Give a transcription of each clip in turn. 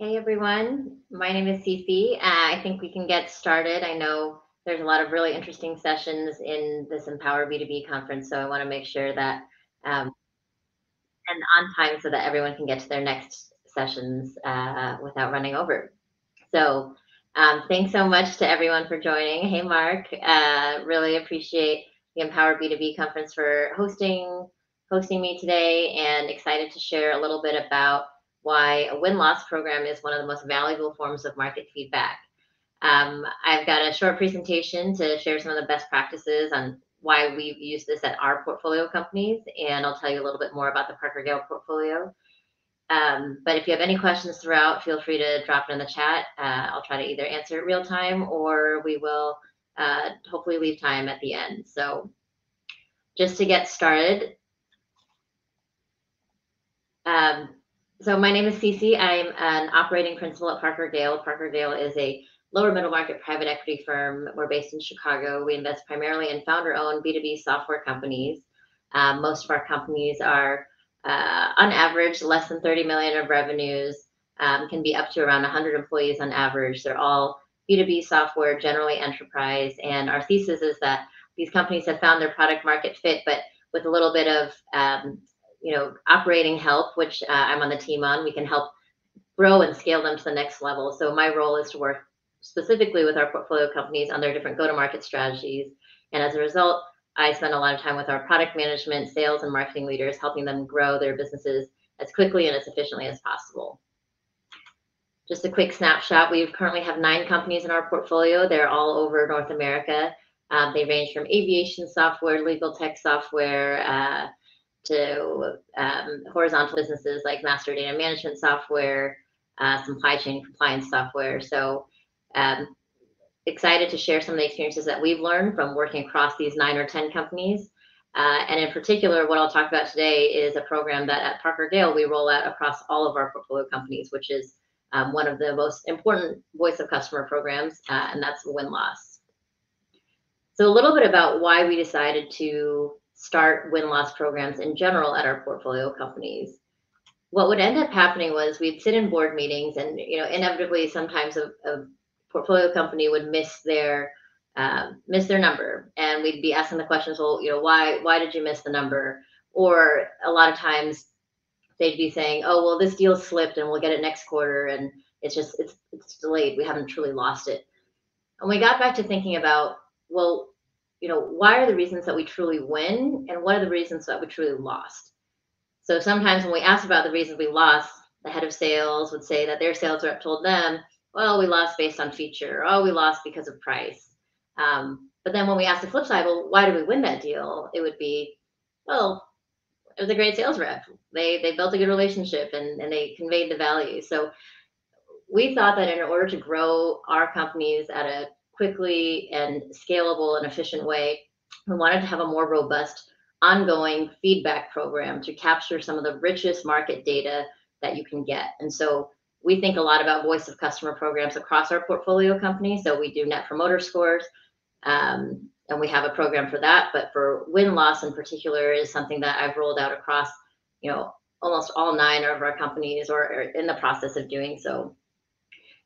Hey everyone, my name is Cece. Uh, I think we can get started. I know there's a lot of really interesting sessions in this Empower B2B conference, so I want to make sure that um, and on time so that everyone can get to their next sessions uh, without running over. So um, thanks so much to everyone for joining. Hey Mark, uh, really appreciate the Empower B2B conference for hosting hosting me today, and excited to share a little bit about why a win-loss program is one of the most valuable forms of market feedback. Um, I've got a short presentation to share some of the best practices on why we've used this at our portfolio companies, and I'll tell you a little bit more about the Parker Gale portfolio. Um, but if you have any questions throughout, feel free to drop it in the chat. Uh, I'll try to either answer it real time or we will uh, hopefully leave time at the end. So just to get started, um, so my name is Cece. I'm an operating principal at Parker Gale. Parker Gale is a lower middle market private equity firm. We're based in Chicago. We invest primarily in founder-owned B2B software companies. Um, most of our companies are, uh, on average, less than 30 million of revenues, um, can be up to around 100 employees on average. They're all B2B software, generally enterprise. And our thesis is that these companies have found their product market fit, but with a little bit of um, you know, operating help, which uh, I'm on the team on, we can help grow and scale them to the next level. So my role is to work specifically with our portfolio companies on their different go-to-market strategies. And as a result, I spend a lot of time with our product management, sales, and marketing leaders, helping them grow their businesses as quickly and as efficiently as possible. Just a quick snapshot. We currently have nine companies in our portfolio. They're all over North America. Um, they range from aviation software, legal tech software, uh, to um, horizontal businesses like master data management software, uh, supply chain compliance software. So um, excited to share some of the experiences that we've learned from working across these nine or 10 companies. Uh, and in particular, what I'll talk about today is a program that at Parker Gale we roll out across all of our portfolio companies, which is um, one of the most important voice of customer programs, uh, and that's win-loss. So a little bit about why we decided to start win-loss programs in general at our portfolio companies. What would end up happening was we'd sit in board meetings and, you know, inevitably sometimes a, a portfolio company would miss their um, miss their number. And we'd be asking the questions well you know why why did you miss the number? Or a lot of times they'd be saying oh well this deal slipped and we'll get it next quarter and it's just it's it's delayed. We haven't truly lost it. And we got back to thinking about well you know, why are the reasons that we truly win and what are the reasons that we truly lost? So sometimes when we ask about the reasons we lost, the head of sales would say that their sales rep told them, well, we lost based on feature, oh, we lost because of price. Um, but then when we ask the flip side, well, why did we win that deal? It would be, well, it was a great sales rep. They they built a good relationship and, and they conveyed the value. So we thought that in order to grow our companies at a quickly and scalable and efficient way. We wanted to have a more robust ongoing feedback program to capture some of the richest market data that you can get. And so we think a lot about voice of customer programs across our portfolio companies. So we do net promoter scores, um, and we have a program for that. But for win loss in particular is something that I've rolled out across, you know, almost all nine of our companies or, or in the process of doing so.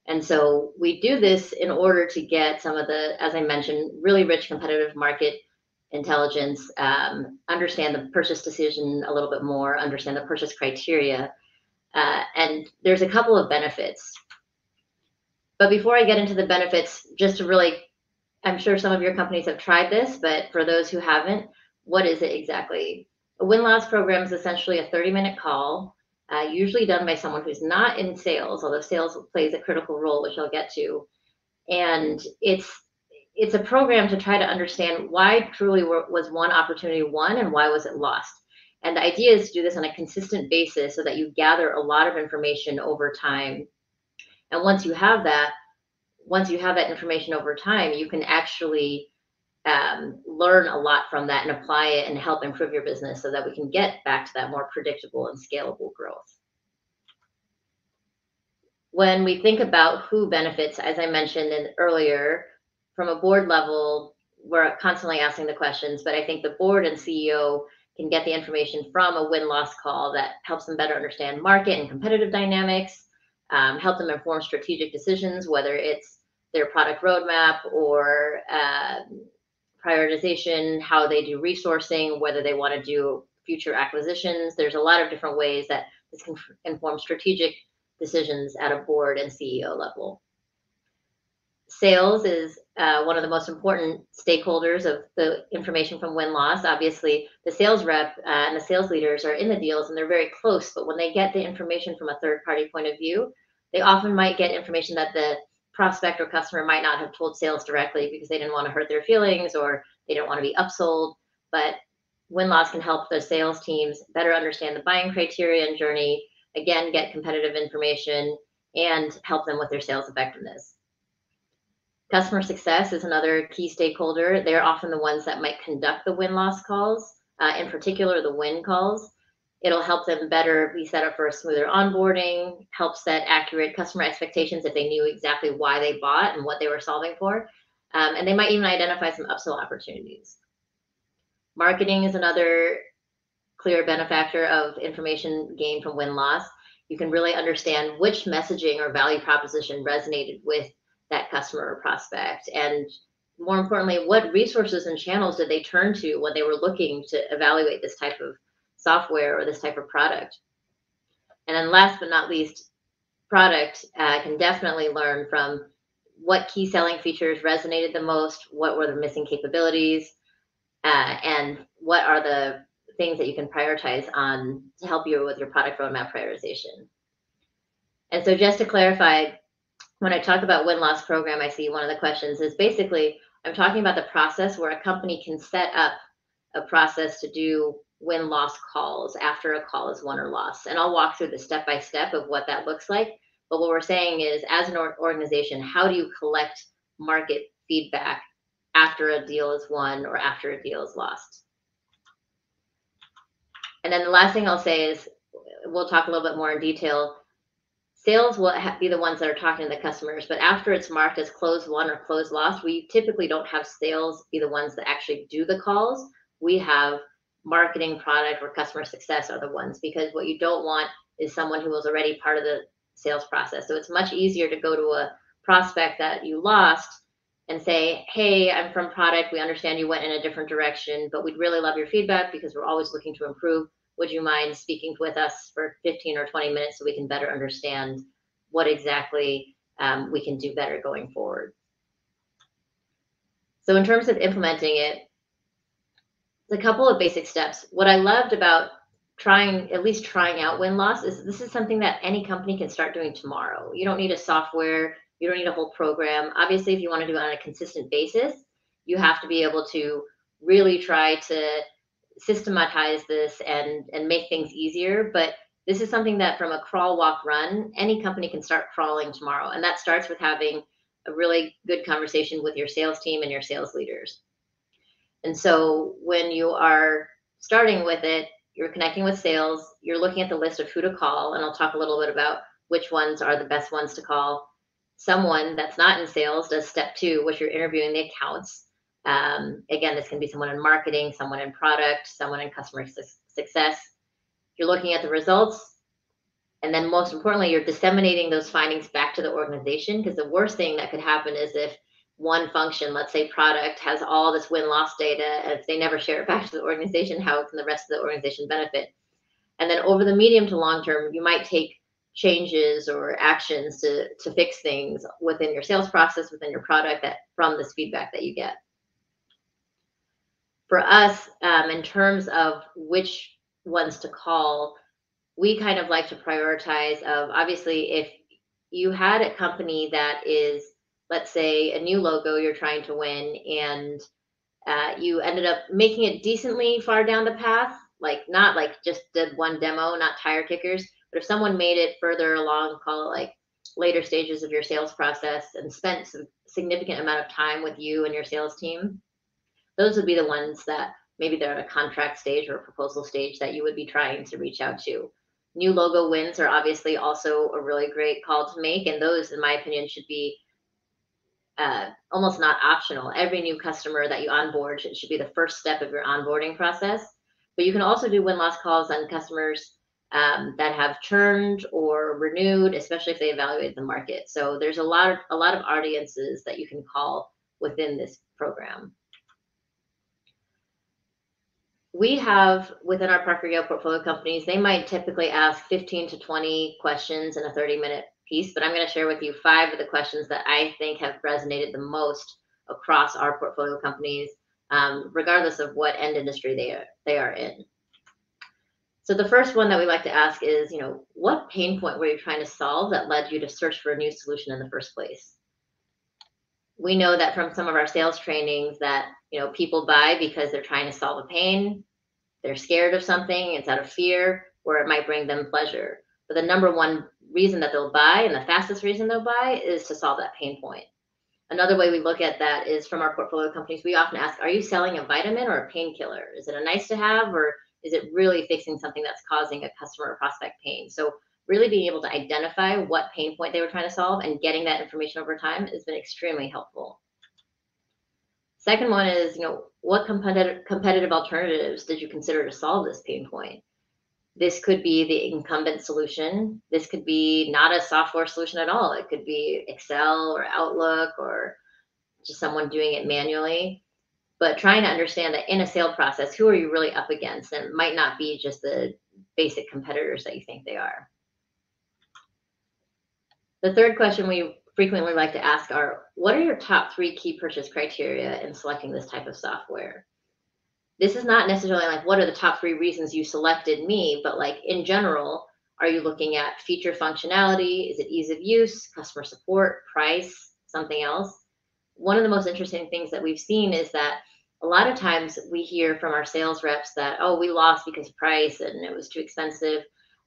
And so we do this in order to get some of the, as I mentioned, really rich competitive market intelligence, um, understand the purchase decision a little bit more, understand the purchase criteria. Uh, and there's a couple of benefits. But before I get into the benefits, just to really, I'm sure some of your companies have tried this, but for those who haven't, what is it exactly? A win-loss program is essentially a 30 minute call uh, usually done by someone who's not in sales, although sales plays a critical role, which I'll get to. And it's it's a program to try to understand why truly was one opportunity won and why was it lost. And the idea is to do this on a consistent basis so that you gather a lot of information over time. And once you have that, once you have that information over time, you can actually um, learn a lot from that and apply it and help improve your business so that we can get back to that more predictable and scalable growth. When we think about who benefits, as I mentioned in, earlier, from a board level, we're constantly asking the questions, but I think the board and CEO can get the information from a win-loss call that helps them better understand market and competitive dynamics, um, help them inform strategic decisions, whether it's their product roadmap or uh, prioritization, how they do resourcing, whether they want to do future acquisitions. There's a lot of different ways that this can inform strategic decisions at a board and CEO level. Sales is uh, one of the most important stakeholders of the information from win loss. Obviously, the sales rep uh, and the sales leaders are in the deals and they're very close, but when they get the information from a third party point of view, they often might get information that the prospect or customer might not have told sales directly because they didn't want to hurt their feelings or they don't want to be upsold. But win loss can help the sales teams better understand the buying criteria and journey, again, get competitive information and help them with their sales effectiveness. Customer success is another key stakeholder. They're often the ones that might conduct the win loss calls, uh, in particular, the win calls. It'll help them better be set up for a smoother onboarding, help set accurate customer expectations if they knew exactly why they bought and what they were solving for. Um, and they might even identify some upsell opportunities. Marketing is another clear benefactor of information gained from win loss. You can really understand which messaging or value proposition resonated with that customer or prospect. And more importantly, what resources and channels did they turn to when they were looking to evaluate this type of software or this type of product. And then last but not least, product uh, can definitely learn from what key selling features resonated the most, what were the missing capabilities, uh, and what are the things that you can prioritize on to help you with your product roadmap prioritization. And so just to clarify, when I talk about win-loss program, I see one of the questions is basically, I'm talking about the process where a company can set up a process to do win loss calls after a call is won or lost. And I'll walk through the step by step of what that looks like. But what we're saying is, as an organization, how do you collect market feedback after a deal is won or after a deal is lost? And then the last thing I'll say is, we'll talk a little bit more in detail. Sales will be the ones that are talking to the customers, but after it's marked as close won or close lost, we typically don't have sales be the ones that actually do the calls. We have marketing product or customer success are the ones because what you don't want is someone who was already part of the sales process. So it's much easier to go to a prospect that you lost and say, Hey, I'm from product. We understand you went in a different direction, but we'd really love your feedback because we're always looking to improve. Would you mind speaking with us for 15 or 20 minutes so we can better understand what exactly um, we can do better going forward? So, in terms of implementing it, a couple of basic steps. What I loved about trying, at least trying out win loss, is this is something that any company can start doing tomorrow. You don't need a software, you don't need a whole program. Obviously, if you want to do it on a consistent basis, you have to be able to really try to systematize this and and make things easier. But this is something that from a crawl, walk, run, any company can start crawling tomorrow. And that starts with having a really good conversation with your sales team and your sales leaders. And so when you are starting with it, you're connecting with sales, you're looking at the list of who to call, and I'll talk a little bit about which ones are the best ones to call. Someone that's not in sales does step two, which you're interviewing the accounts. Um, again, this can be someone in marketing, someone in product, someone in customer su- success. You're looking at the results. And then, most importantly, you're disseminating those findings back to the organization because the worst thing that could happen is if one function, let's say product, has all this win loss data, and if they never share it back to the organization, how can the rest of the organization benefit? And then over the medium to long term, you might take changes or actions to, to fix things within your sales process, within your product that from this feedback that you get. For us, um, in terms of which ones to call, we kind of like to prioritize of obviously if you had a company that is let's say a new logo you're trying to win and uh, you ended up making it decently far down the path like not like just did one demo not tire kickers but if someone made it further along call it like later stages of your sales process and spent some significant amount of time with you and your sales team those would be the ones that maybe they're at a contract stage or a proposal stage that you would be trying to reach out to. New logo wins are obviously also a really great call to make and those in my opinion should be uh, almost not optional. Every new customer that you onboard should, should be the first step of your onboarding process. But you can also do win loss calls on customers um, that have churned or renewed, especially if they evaluate the market. So there's a lot of a lot of audiences that you can call within this program. We have within our Parker Gale portfolio companies, they might typically ask 15 to 20 questions in a 30 minute piece, but I'm going to share with you five of the questions that I think have resonated the most across our portfolio companies, um, regardless of what end industry they are, they are in. So the first one that we like to ask is, you know, what pain point were you trying to solve that led you to search for a new solution in the first place? We know that from some of our sales trainings that, you know, people buy because they're trying to solve a pain, they're scared of something, it's out of fear, or it might bring them pleasure. But the number one reason that they'll buy and the fastest reason they'll buy is to solve that pain point. Another way we look at that is from our portfolio companies, we often ask, are you selling a vitamin or a painkiller? Is it a nice to have or is it really fixing something that's causing a customer or prospect pain? So really being able to identify what pain point they were trying to solve and getting that information over time has been extremely helpful. Second one is, you know, what competitive competitive alternatives did you consider to solve this pain point? This could be the incumbent solution. This could be not a software solution at all. It could be Excel or Outlook or just someone doing it manually but trying to understand that in a sale process, who are you really up against? And it might not be just the basic competitors that you think they are. The third question we frequently like to ask are, what are your top three key purchase criteria in selecting this type of software? This is not necessarily like, what are the top three reasons you selected me, but like in general, are you looking at feature functionality? Is it ease of use, customer support, price, something else? One of the most interesting things that we've seen is that a lot of times we hear from our sales reps that, oh, we lost because of price and it was too expensive.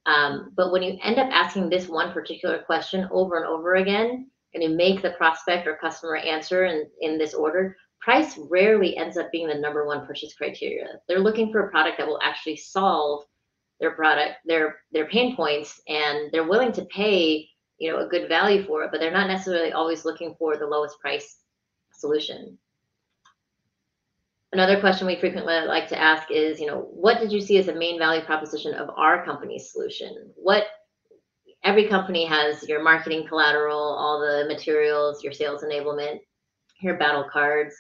Um, but when you end up asking this one particular question over and over again, and you make the prospect or customer answer in, in this order, price rarely ends up being the number one purchase criteria. They're looking for a product that will actually solve their product, their their pain points, and they're willing to pay, you know, a good value for it, but they're not necessarily always looking for the lowest price solution. Another question we frequently like to ask is, you know, what did you see as the main value proposition of our company's solution? What every company has your marketing collateral, all the materials, your sales enablement, your battle cards,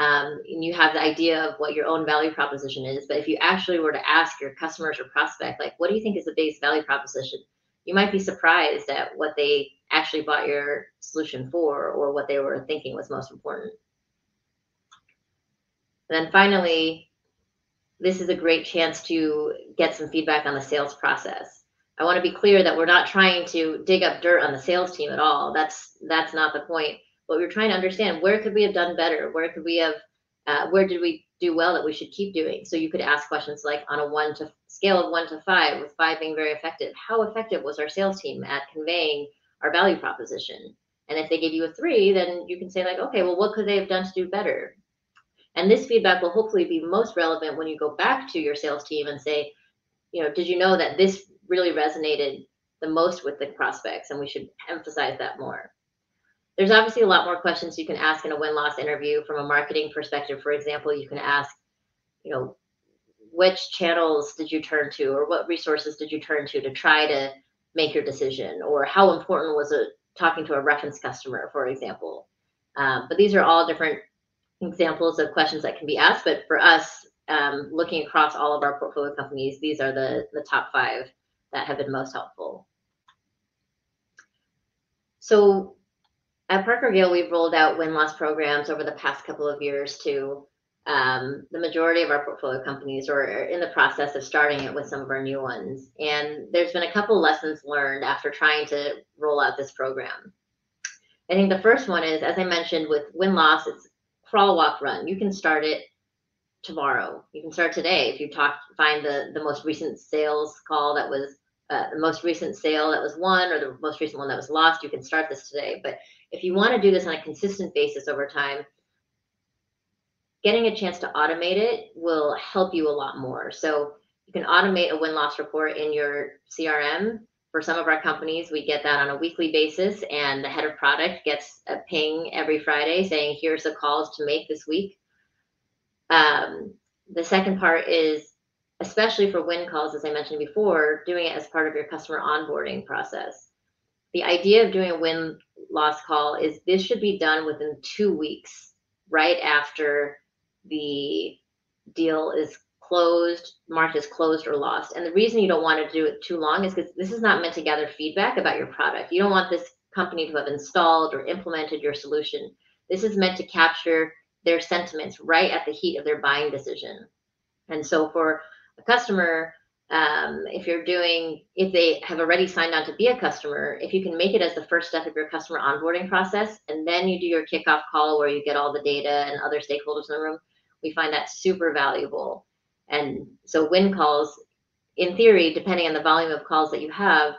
um, and you have the idea of what your own value proposition is. But if you actually were to ask your customers or prospect, like, what do you think is the base value proposition? You might be surprised at what they actually bought your solution for or what they were thinking was most important. And then finally, this is a great chance to get some feedback on the sales process. I want to be clear that we're not trying to dig up dirt on the sales team at all. That's that's not the point. But we're trying to understand where could we have done better? Where could we have? Uh, where did we do well that we should keep doing? So you could ask questions like on a one to scale of one to five, with five being very effective. How effective was our sales team at conveying our value proposition? And if they give you a three, then you can say like, okay, well, what could they have done to do better? And this feedback will hopefully be most relevant when you go back to your sales team and say, you know, did you know that this really resonated the most with the prospects and we should emphasize that more. There's obviously a lot more questions you can ask in a win-loss interview from a marketing perspective. For example, you can ask, you know, which channels did you turn to or what resources did you turn to to try to make your decision or how important was it talking to a reference customer, for example. Um, but these are all different examples of questions that can be asked, but for us, um, looking across all of our portfolio companies, these are the, the top five that have been most helpful. So at Parker Gale, we've rolled out win-loss programs over the past couple of years to um, the majority of our portfolio companies or in the process of starting it with some of our new ones. And there's been a couple lessons learned after trying to roll out this program. I think the first one is, as I mentioned, with win-loss, it's crawl, walk, run. You can start it tomorrow. You can start today if you talk find the the most recent sales call that was uh, the most recent sale that was won or the most recent one that was lost. You can start this today. But if you want to do this on a consistent basis over time, getting a chance to automate it will help you a lot more. So you can automate a win loss report in your CRM for some of our companies, we get that on a weekly basis, and the head of product gets a ping every Friday saying, here's the calls to make this week. Um, the second part is especially for win calls, as I mentioned before, doing it as part of your customer onboarding process. The idea of doing a win loss call is this should be done within two weeks, right after the deal is closed, marked as closed or lost. And the reason you don't want to do it too long is because this is not meant to gather feedback about your product. You don't want this company to have installed or implemented your solution. This is meant to capture their sentiments right at the heat of their buying decision. And so for a customer, um, if you're doing, if they have already signed on to be a customer, if you can make it as the first step of your customer onboarding process, and then you do your kickoff call where you get all the data and other stakeholders in the room, we find that super valuable. And so win calls, in theory, depending on the volume of calls that you have,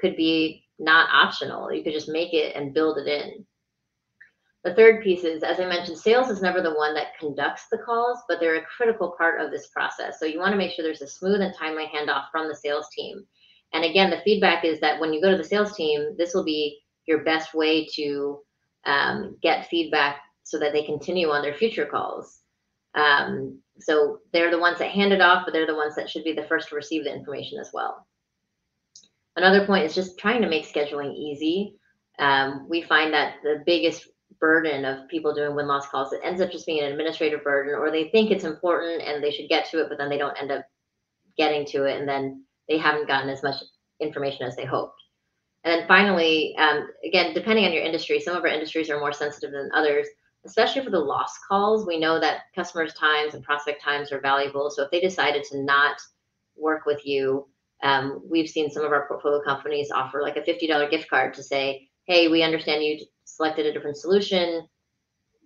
could be not optional. You could just make it and build it in. The third piece is, as I mentioned, sales is never the one that conducts the calls, but they're a critical part of this process. So you want to make sure there's a smooth and timely handoff from the sales team. And again, the feedback is that when you go to the sales team, this will be your best way to um, get feedback so that they continue on their future calls. Um, so they're the ones that hand it off, but they're the ones that should be the first to receive the information as well. Another point is just trying to make scheduling easy. Um, we find that the biggest burden of people doing win loss calls, it ends up just being an administrative burden, or they think it's important and they should get to it, but then they don't end up getting to it, and then they haven't gotten as much information as they hoped. And then finally, um, again, depending on your industry, some of our industries are more sensitive than others especially for the loss calls, we know that customers' times and prospect times are valuable. So if they decided to not work with you, um, we've seen some of our portfolio companies offer like a $50 gift card to say, hey, we understand you selected a different solution.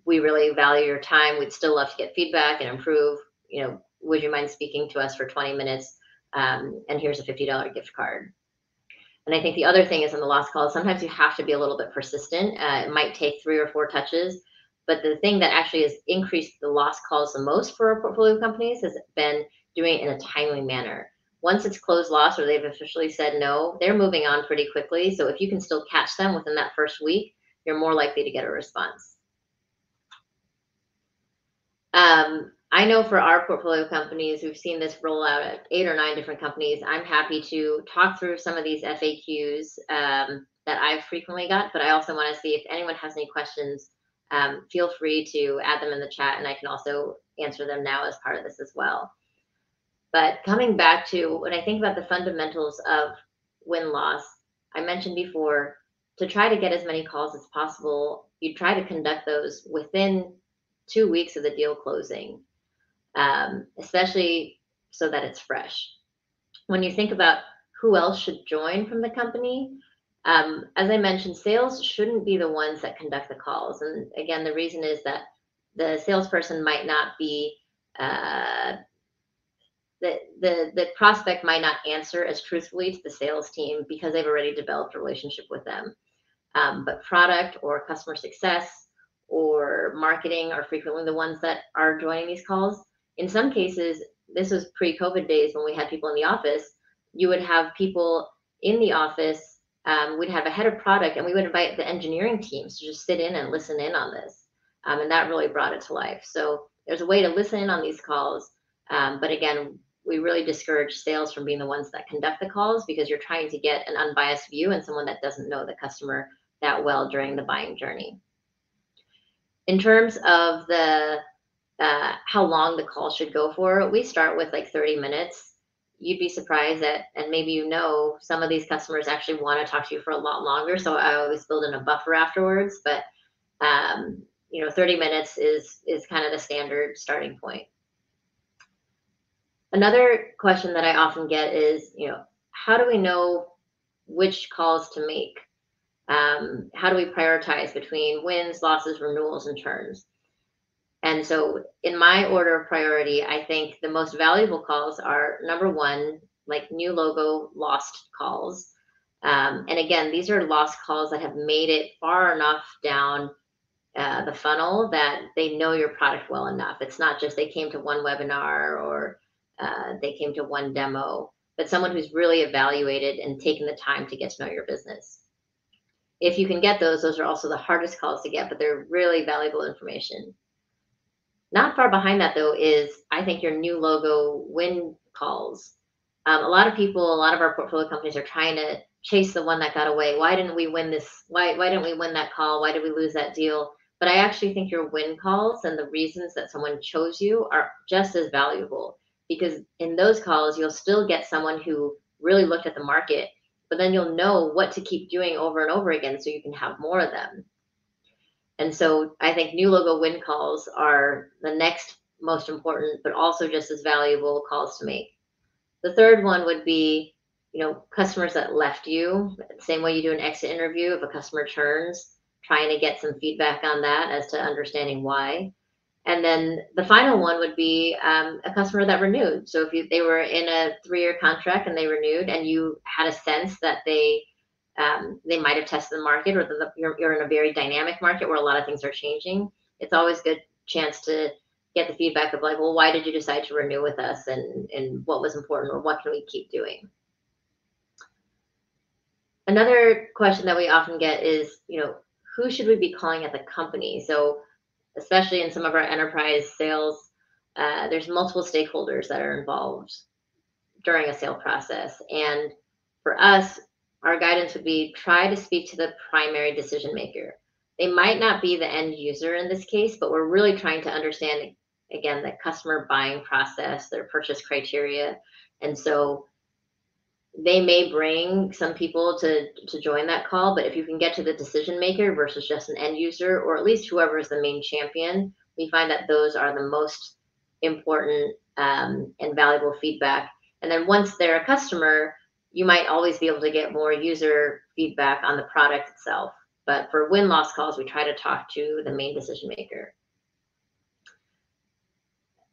We really value your time. We'd still love to get feedback and improve. You know, would you mind speaking to us for 20 minutes? Um, and here's a $50 gift card. And I think the other thing is on the lost calls, sometimes you have to be a little bit persistent. Uh, it might take three or four touches but the thing that actually has increased the lost calls the most for our portfolio companies has been doing it in a timely manner. Once it's closed loss or they've officially said no, they're moving on pretty quickly. So if you can still catch them within that first week, you're more likely to get a response. Um, I know for our portfolio companies, we've seen this roll out at eight or nine different companies. I'm happy to talk through some of these FAQs um, that I've frequently got, but I also want to see if anyone has any questions um, feel free to add them in the chat and I can also answer them now as part of this as well. But coming back to when I think about the fundamentals of win loss, I mentioned before to try to get as many calls as possible, you try to conduct those within two weeks of the deal closing, um, especially so that it's fresh. When you think about who else should join from the company, um, as I mentioned, sales shouldn't be the ones that conduct the calls. And again, the reason is that the salesperson might not be, uh, the, the, the prospect might not answer as truthfully to the sales team because they've already developed a relationship with them. Um, but product or customer success or marketing are frequently the ones that are joining these calls. In some cases, this was pre COVID days when we had people in the office, you would have people in the office um, we'd have a head of product and we would invite the engineering teams to just sit in and listen in on this. Um, and that really brought it to life. So there's a way to listen in on these calls. Um, but again, we really discourage sales from being the ones that conduct the calls because you're trying to get an unbiased view and someone that doesn't know the customer that well during the buying journey. In terms of the uh, how long the call should go for, we start with like 30 minutes you'd be surprised that, and maybe you know, some of these customers actually want to talk to you for a lot longer. So I always build in a buffer afterwards, but um, you know, 30 minutes is is kind of the standard starting point. Another question that I often get is, you know, how do we know which calls to make? Um, how do we prioritize between wins, losses, renewals, and churns? And so, in my order of priority, I think the most valuable calls are number one, like new logo lost calls. Um, and again, these are lost calls that have made it far enough down uh, the funnel that they know your product well enough. It's not just they came to one webinar or uh, they came to one demo, but someone who's really evaluated and taken the time to get to know your business. If you can get those, those are also the hardest calls to get, but they're really valuable information. Not far behind that though is I think your new logo win calls. Um, a lot of people, a lot of our portfolio companies are trying to chase the one that got away. Why didn't we win this? Why why didn't we win that call? Why did we lose that deal? But I actually think your win calls and the reasons that someone chose you are just as valuable because in those calls you'll still get someone who really looked at the market, but then you'll know what to keep doing over and over again so you can have more of them. And so I think new logo win calls are the next most important, but also just as valuable calls to make. The third one would be, you know, customers that left you. Same way you do an exit interview if a customer churns, trying to get some feedback on that as to understanding why. And then the final one would be um, a customer that renewed. So if you, they were in a three-year contract and they renewed, and you had a sense that they um, they might have tested the market, or the, you're, you're in a very dynamic market where a lot of things are changing. It's always a good chance to get the feedback of like, well, why did you decide to renew with us, and and what was important, or what can we keep doing? Another question that we often get is, you know, who should we be calling at the company? So, especially in some of our enterprise sales, uh, there's multiple stakeholders that are involved during a sale process, and for us, our guidance would be try to speak to the primary decision maker. They might not be the end user in this case, but we're really trying to understand again the customer buying process, their purchase criteria, and so they may bring some people to to join that call. But if you can get to the decision maker versus just an end user, or at least whoever is the main champion, we find that those are the most important um, and valuable feedback. And then once they're a customer, you might always be able to get more user feedback on the product itself. But for win loss calls, we try to talk to the main decision maker.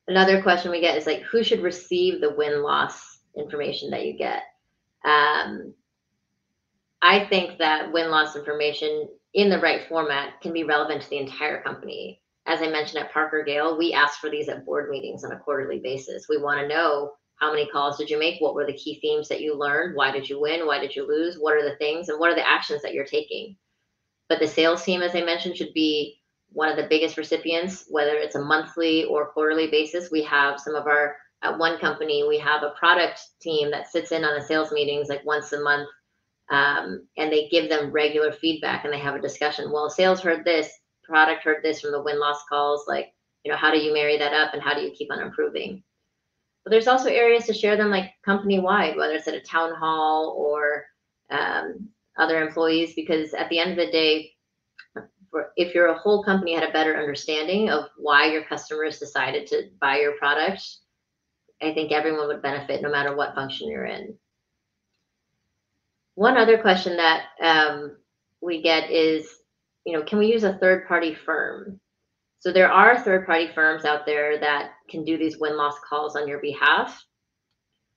Another question we get is like, who should receive the win loss information that you get? Um, I think that win loss information in the right format can be relevant to the entire company. As I mentioned at Parker Gale, we ask for these at board meetings on a quarterly basis. We want to know how many calls did you make? What were the key themes that you learned? Why did you win? Why did you lose? What are the things and what are the actions that you're taking? But the sales team, as I mentioned, should be one of the biggest recipients, whether it's a monthly or quarterly basis. We have some of our, at one company, we have a product team that sits in on the sales meetings like once a month um, and they give them regular feedback and they have a discussion. Well, sales heard this, product heard this from the win loss calls. Like, you know, how do you marry that up and how do you keep on improving? But there's also areas to share them like company wide, whether it's at a town hall or um, other employees, because at the end of the day, if your whole company had a better understanding of why your customers decided to buy your product, I think everyone would benefit no matter what function you're in. One other question that um, we get is, you know, can we use a third party firm? So there are third party firms out there that can do these win loss calls on your behalf.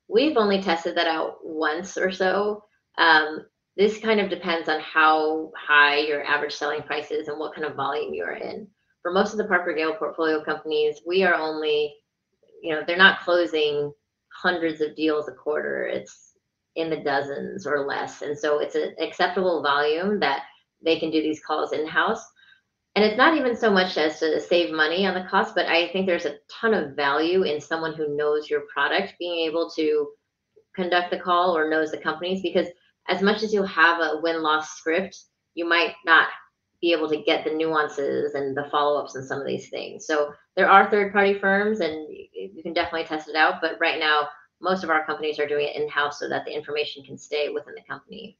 We've only tested that out once or so. Um, this kind of depends on how high your average selling price is and what kind of volume you're in. For most of the Parker Gale portfolio companies, we are only, you know, they're not closing hundreds of deals a quarter. It's in the dozens or less. And so it's an acceptable volume that they can do these calls in house and it's not even so much as to save money on the cost, but I think there's a ton of value in someone who knows your product being able to conduct the call or knows the companies because as much as you'll have a win loss script, you might not be able to get the nuances and the follow ups and some of these things. So there are third party firms and you can definitely test it out. But right now, most of our companies are doing it in house so that the information can stay within the company.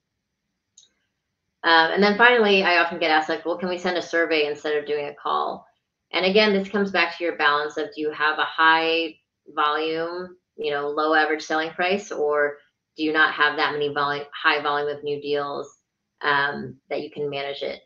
Um, and then finally, I often get asked like, well, can we send a survey instead of doing a call? And again, this comes back to your balance of do you have a high volume, you know, low average selling price, or do you not have that many volume, high volume of new deals um, that you can manage it?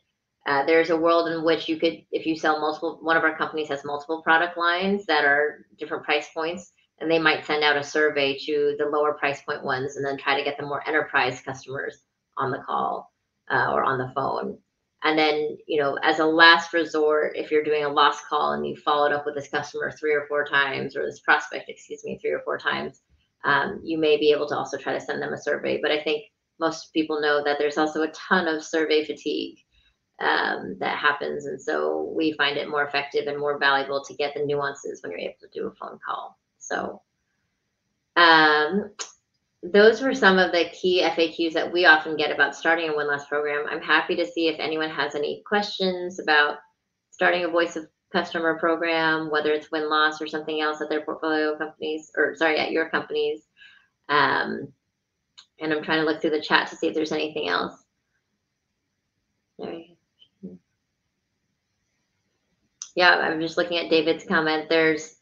Uh, there's a world in which you could, if you sell multiple, one of our companies has multiple product lines that are different price points, and they might send out a survey to the lower price point ones and then try to get the more enterprise customers on the call uh, or on the phone. And then, you know, as a last resort, if you're doing a lost call and you followed up with this customer three or four times, or this prospect, excuse me, three or four times, um, you may be able to also try to send them a survey. But I think most people know that there's also a ton of survey fatigue um, that happens. And so we find it more effective and more valuable to get the nuances when you're able to do a phone call. So Um, those were some of the key FAQs that we often get about starting a win loss program. I'm happy to see if anyone has any questions about starting a voice of customer program, whether it's win loss or something else at their portfolio companies, or sorry, at your companies. Um, and I'm trying to look through the chat to see if there's anything else. Yeah, I'm just looking at David's comment. There's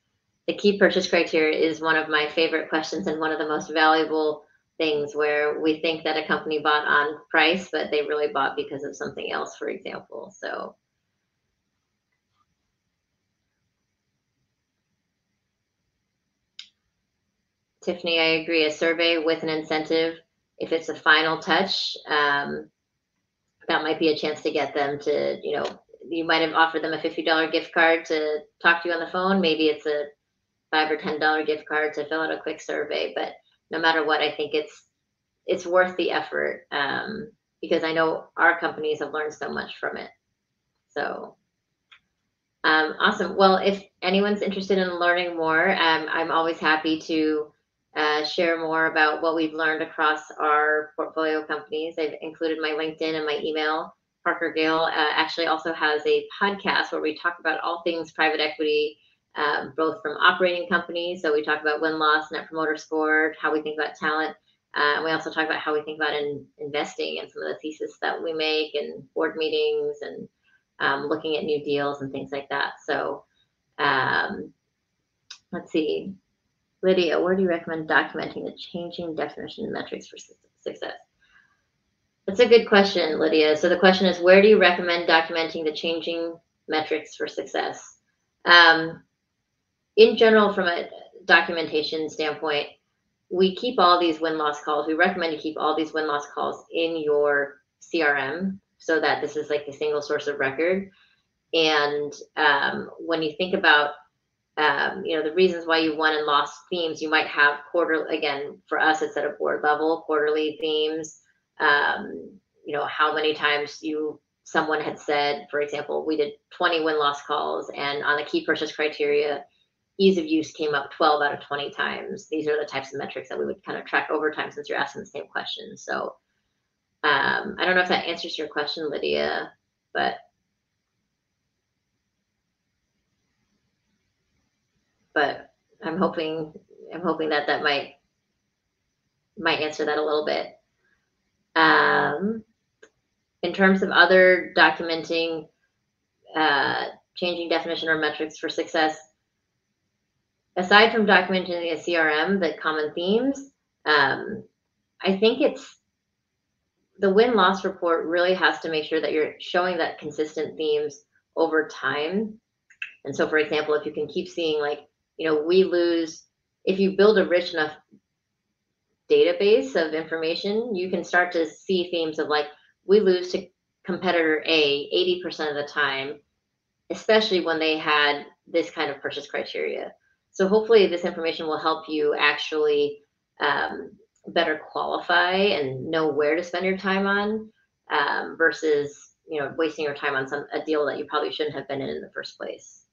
the key purchase criteria is one of my favorite questions and one of the most valuable things where we think that a company bought on price, but they really bought because of something else, for example. So Tiffany, I agree. A survey with an incentive, if it's a final touch, um, that might be a chance to get them to, you know, you might have offered them a $50 gift card to talk to you on the phone. Maybe it's a five or ten dollar gift card to fill out a quick survey. But no matter what, I think it's it's worth the effort um, because I know our companies have learned so much from it. So um, awesome. Well, if anyone's interested in learning more, um, I'm always happy to uh, share more about what we've learned across our portfolio companies. I've included my LinkedIn and my email. Parker Gale uh, actually also has a podcast where we talk about all things private equity um, both from operating companies. So we talk about win loss, net promoter score, how we think about talent. Uh, we also talk about how we think about in, investing and some of the thesis that we make and board meetings and um, looking at new deals and things like that. So um, let's see. Lydia, where do you recommend documenting the changing definition metrics for success? That's a good question, Lydia. So the question is, where do you recommend documenting the changing metrics for success? Um, in general, from a documentation standpoint, we keep all these win loss calls. We recommend you keep all these win loss calls in your CRM so that this is like a single source of record. And um, when you think about um, you know the reasons why you won and lost themes, you might have quarter again for us it's at a board level quarterly themes. Um, you know how many times you someone had said, for example, we did 20 win loss calls, and on the key purchase criteria, ease of use came up 12 out of 20 times. These are the types of metrics that we would kind of track over time since you're asking the same question. So um, I don't know if that answers your question, Lydia, but but I'm hoping I'm hoping that that might might answer that a little bit. Um, in terms of other documenting, uh, changing definition or metrics for success, aside from documenting a CRM, the common themes, um, I think it's the win loss report really has to make sure that you're showing that consistent themes over time. And so, for example, if you can keep seeing, like, you know, we lose, if you build a rich enough database of information, you can start to see themes of like, we lose to competitor A 80% of the time, especially when they had this kind of purchase criteria. So hopefully this information will help you actually um, better qualify and know where to spend your time on um, versus you know wasting your time on some a deal that you probably shouldn't have been in in the first place.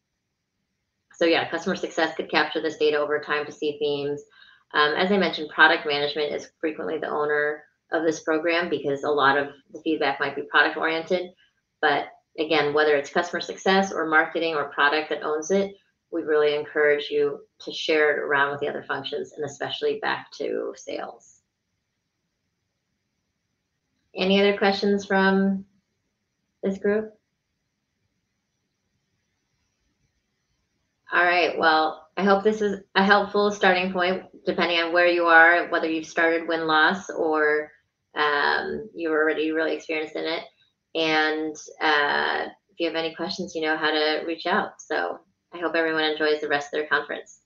So yeah, customer success could capture this data over time to see themes. Um, as I mentioned, product management is frequently the owner of this program because a lot of the feedback might be product oriented. But again, whether it's customer success or marketing or product that owns it, we really encourage you to share it around with the other functions and especially back to sales. Any other questions from this group? All right, well, I hope this is a helpful starting point, depending on where you are, whether you've started win-loss or um, you're already really experienced in it. And uh, if you have any questions, you know how to reach out. So I hope everyone enjoys the rest of their conference.